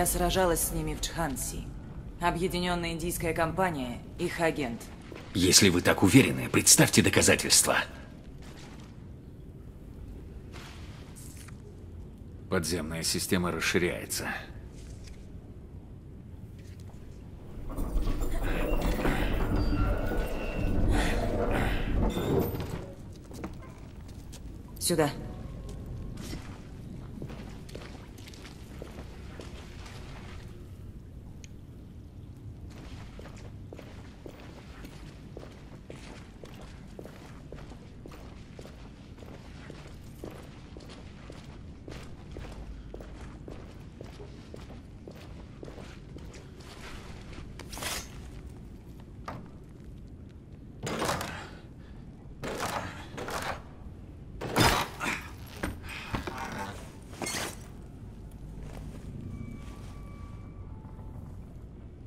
Я сражалась с ними в Чханси. Объединенная индийская компания, их агент. Если вы так уверены, представьте доказательства. Подземная система расширяется. Сюда.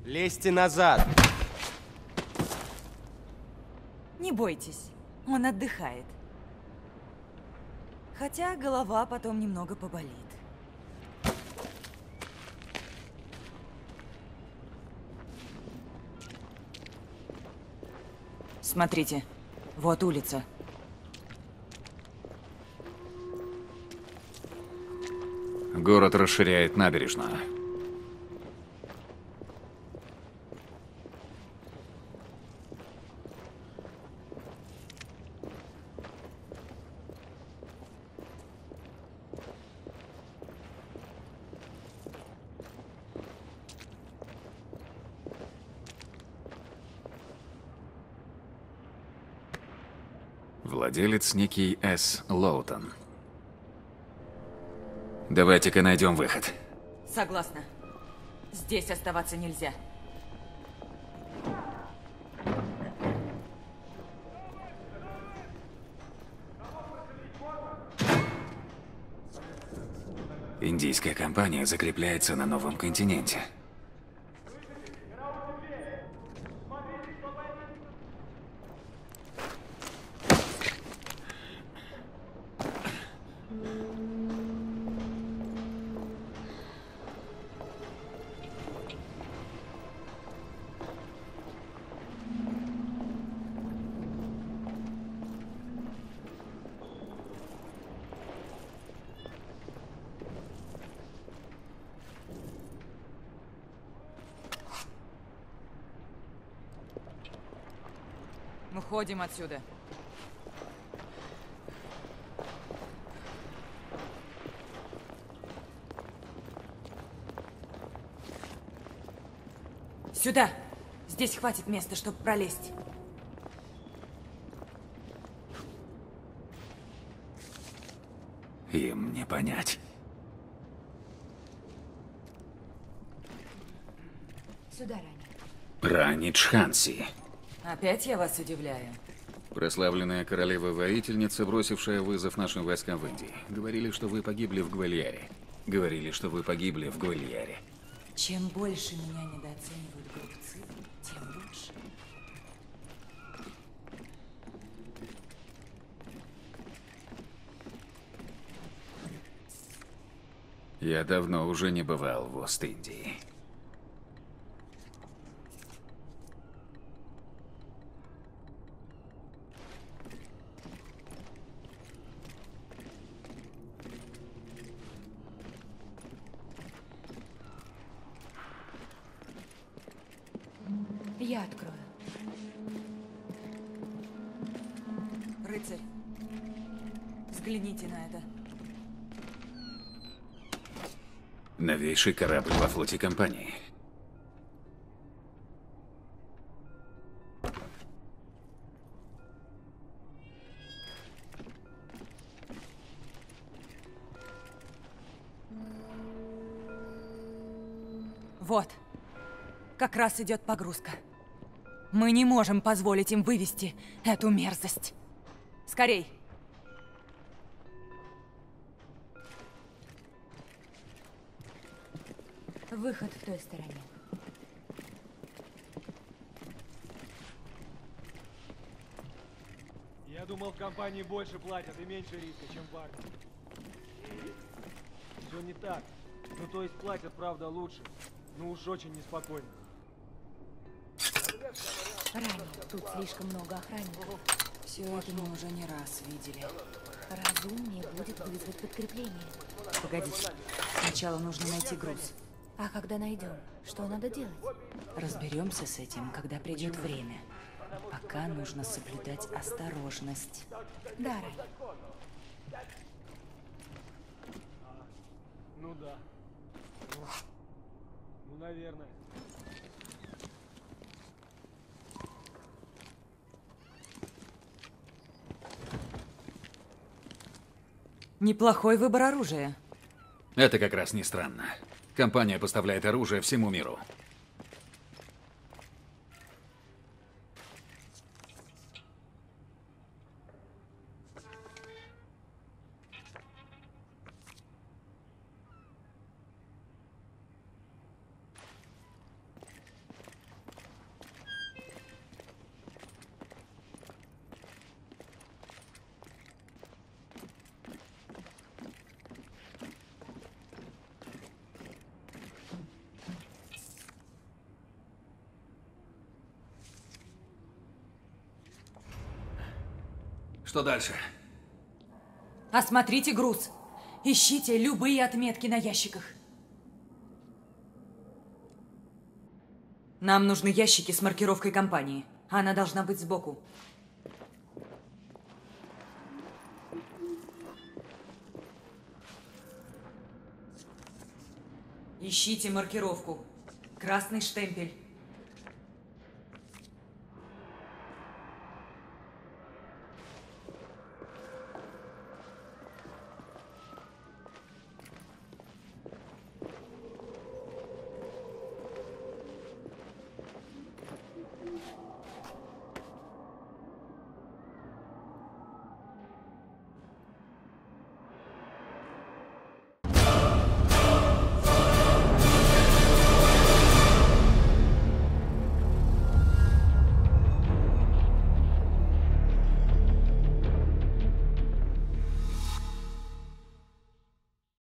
Лезьте назад. Не бойтесь, он отдыхает. Хотя голова потом немного поболит. Смотрите, вот улица. Город расширяет набережную. Владелец некий С. Лоутон. Давайте-ка найдем выход. Согласна. Здесь оставаться нельзя. Индийская компания закрепляется на новом континенте. Мы ходим отсюда. Сюда! Здесь хватит места, чтобы пролезть. Им не понять. Сюда, Рани. Рани Чханси. Опять я вас удивляю. Прославленная королева-воительница, бросившая вызов нашим войскам в Индии. Говорили, что вы погибли в Гвальяре. Говорили, что вы погибли в Гвальяре. Чем больше меня недооценивают глупцы, тем лучше. Я давно уже не бывал в Ост-Индии. Я открою. Рыцарь, взгляните на это. Новейший корабль во флоте компании. Вот. Как раз идет погрузка. Мы не можем позволить им вывести эту мерзость. Скорей. Выход в той стороне. Я думал, в компании больше платят и меньше риска, чем в армии. Все не так. Ну то есть платят, правда, лучше. Ну уж очень неспокойно. Ранее тут слишком много охранников. Все это мы уже не раз видели. Разумнее будет вызвать подкрепление. Погодите. Сначала нужно найти груз. А когда найдем, что надо делать? Разберемся с этим, когда придет время. Пока нужно соблюдать осторожность. Да, Рай. Ну да. Ну, ну наверное. Неплохой выбор оружия. Это как раз не странно. Компания поставляет оружие всему миру. Что дальше? Осмотрите груз. Ищите любые отметки на ящиках. Нам нужны ящики с маркировкой компании. Она должна быть сбоку. Ищите маркировку. Красный штемпель.